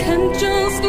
can just